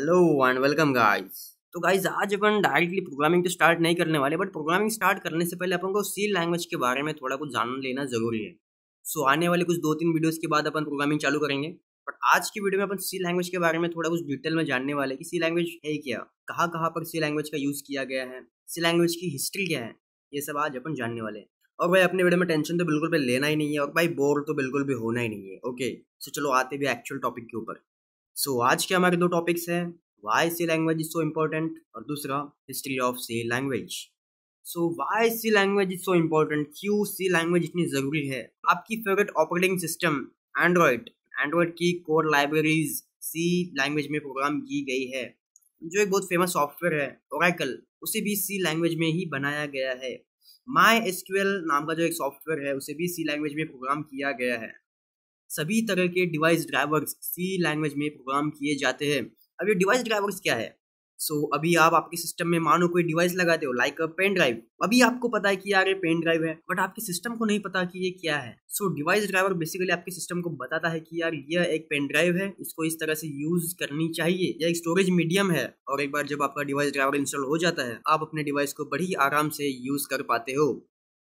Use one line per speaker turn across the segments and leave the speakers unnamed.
Hello and welcome guys तो guys आज अपन डायरेक्टली प्रोग्रामिंग तो स्टार्ट नहीं करने वाले बट प्रोग्रामिंग स्टार्ट करने से पहले अपन को सी लैंग्वेज के बारे में थोड़ा कुछ जान लेना ज़रूरी है। सो so, आने वाले कुछ दो तीन वीडियोस के बाद अपन प्रोग्रामिंग चालू करेंगे। बट आज की वीडियो में अपन सी लैंग्वेज के बारे में थोड़ा कुछ डिटेल में जानने वाले कि सी लैंग्वेज है क्या? कहाँ कहाँ पर सी लैंग्वेज का यूज़ किया गया है? सी लैंग्वेज की हिस्ट्री क्या है? ये सब आज अपन जानने वाले हैं। और भाई अपने वीडियो में टेंशन तो बिल्कुल भी लेना ही नहीं है और भाई बोर तो बिल्कुल भी होना ही नहीं है ओके सो चलो आते भी एक्चुअल टॉपिक के ऊपर। सो so, आज के हमारे दो टॉपिक्स हैं। Why C language is so important और दूसरा history of C language so why C language is so important क्यों सी लैंग्वेज इतनी ज़रूरी है? आपकी favourite operating system Android Android की कोर लाइब्रेरीज सी लैंग्वेज में प्रोग्राम की गई है। जो एक बहुत फ़ेमस सॉफ्टवेयर है ओरेकल उसे भी सी लैंग्वेज में ही बनाया गया है। माई एस नाम का जो एक सॉफ्टवेयर है उसे भी सी लैंग्वेज में प्रोग्राम किया गया है। सभी तरह के डिवाइस ड्राइवर्स सी लैंग्वेज में प्रोग्राम किए जाते हैं। अब ये डिवाइस ड्राइवर्स क्या है? सो so, अभी आप आपके सिस्टम में मानो कोई डिवाइस लगाते हो लाइक अ पेन ड्राइव अभी आपको पता है कि यार ये पेन ड्राइव है बट आपके सिस्टम को नहीं पता कि ये क्या है। सो डिवाइस ड्राइवर बेसिकली आपके सिस्टम को बताता है कि यार यह एक पेन ड्राइव है इसको इस तरह से यूज़ करनी चाहिए। यह एक स्टोरेज मीडियम है और एक बार जब आपका डिवाइस ड्राइवर इंस्टॉल हो जाता है आप अपने डिवाइस को बड़ी आराम से यूज़ कर पाते हो।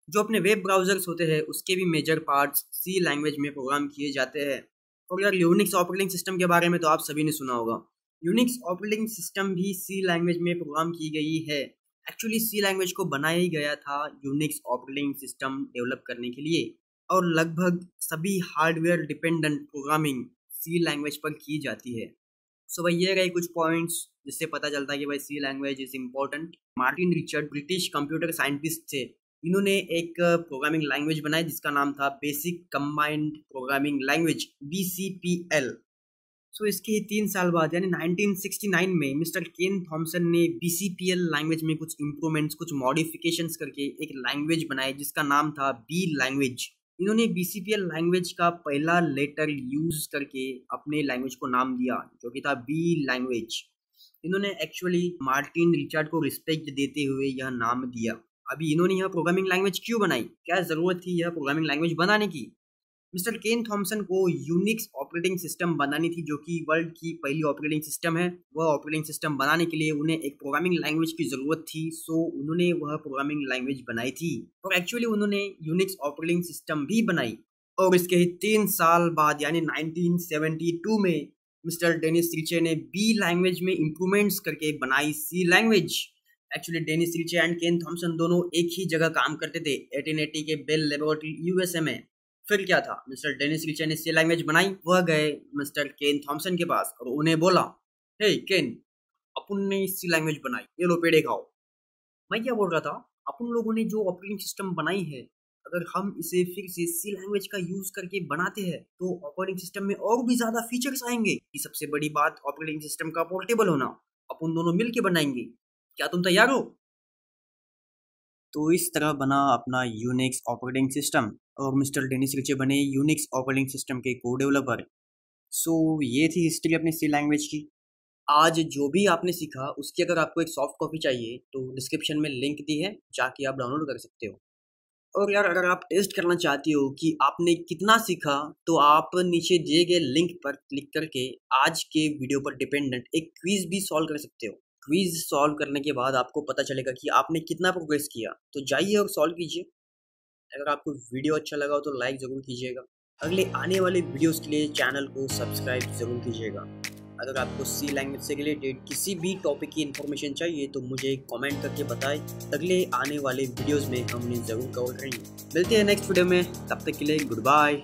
जो अपने वेब ब्राउजर्स होते हैं, उसके भी मेजर पार्ट्स सी लैंग्वेज में प्रोग्राम किए जाते हैं। और यार यूनिक्स ऑपरेटिंग सिस्टम के बारे में तो आप सभी ने सुना होगा। यूनिक्स ऑपरेटिंग सिस्टम भी सी लैंग्वेज में प्रोग्राम की गई है। एक्चुअली सी लैंग्वेज को बनाया ही गया था यूनिक्स ऑपरेटिंग सिस्टम डेवलप करने के लिए। और लगभग सभी hardware dependent programming C language पर की जाती है। सो भाई ये रहे कुछ पॉइंट्स जिससे पता चलता है कि भाई C language is important Martin Richard British computer scientist थे। इन्होंने एक प्रोग्रामिंग लैंग्वेज बनाई जिसका नाम था basic combined programming language B C P L so इसके ही तीन साल बाद, यानी 1969 में मिस्टर केन थॉमसन ने B C P L language में कुछ इम्प्रूवमेंट्स कुछ मॉडिफिकेशंस करके एक लैंग्वेज बनाई जिसका नाम था बी लैंग्वेज इन्होंने B C P L language का पहला लेटर यूज़ करके अपने लैंग्वेज को नाम दिया, जो कि था बी लैंग्वेज इन्होंने एक्चुअली मार्टिन रिचर्ड को रिस्पेक्ट देते हुए यह नाम दिया। अभी इन्होंने यह प्रोग्रामिंग लैंग्वेज क्यों बनाई? क्या ज़रूरत थी यह प्रोग्रामिंग लैंग्वेज बनाने की? मिस्टर केन थॉमसन को यूनिक्स ऑपरेटिंग सिस्टम बनानी थी, जो कि वर्ल्ड की पहली ऑपरेटिंग सिस्टम है। वह ऑपरेटिंग सिस्टम बनाने के लिए उन्हें एक प्रोग्रामिंग लैंग्वेज की ज़रूरत थी सो उन्होंने वह प्रोग्रामिंग लैंग्वेज बनाई थी। और एक्चुअली उन्होंने यूनिक्स ऑपरेटिंग सिस्टम भी बनाई। और इसके ही तीन साल बाद, यानी 1972 में, मिस्टर डेनिस रिचे ने बी लैंग्वेज में इम्प्रूवमेंट्स करके बनाई C language actually Dennis Ritchie and Ken Thompson दोनों एक ही जगह काम करते थे एटीन एटी के बेल लेबोरेटरी यूएसए में। फिर क्या था? मिस्टर डेनिस रिचे ने सी लैंग्वेज बनाई वह गए मिस्टर केन थॉमसन के पास और उन्हें बोला हे hey, केन अपन ने सी लैंग्वेज बनाई ये लो पेड़े खाओ। मैं क्या बोल रहा था? अपन लोगों ने जो ऑपरेटिंग सिस्टम बनाई है अगर हम इसे फिर से सी लैंग्वेज का यूज़ करके बनाते हैं तो ऑपरेटिंग सिस्टम में और भी ज़्यादा फीचर्स आएँगे कि सबसे बड़ी बात ऑपरेटिंग सिस्टम का पोर्टेबल होना। अपन दोनों मिलके बनाएँगे। क्या तुम तैयार हो? तो इस तरह बना अपना यूनिक्स ऑपरेटिंग सिस्टम और मिस्टर डेनिस रिचे बने यूनिक्स ऑपरेटिंग सिस्टम के को डेवलपर सो ये थी हिस्ट्री अपनी सी लैंग्वेज की। आज जो भी आपने सीखा, उसकी अगर आपको एक सॉफ्ट कॉपी चाहिए तो डिस्क्रिप्शन में लिंक दी है, जाके आप डाउनलोड कर सकते हो। और यार, अगर आप टेस्ट करना चाहते हो कि आपने कितना सीखा तो आप नीचे दिए गए लिंक पर क्लिक करके आज के वीडियो पर डिपेंडेंट एक क्विज भी सॉल्व कर सकते हो। क्विज सॉल्व करने के बाद आपको पता चलेगा कि आपने कितना प्रोग्रेस किया। तो जाइए और सॉल्व कीजिए। अगर आपको वीडियो अच्छा लगा हो तो लाइक ज़रूर कीजिएगा। अगले आने वाले वीडियोस के लिए चैनल को सब्सक्राइब ज़रूर कीजिएगा। अगर आपको सी लैंग्वेज से रिलेटेड किसी भी टॉपिक की इन्फॉर्मेशन चाहिए तो मुझे कमेंट करके बताएँ। अगले आने वाले वीडियोस में हम उन्हें ज़रूर कवर करेंगे। मिलते हैं नेक्स्ट वीडियो में। तब तक के लिए गुड बाय।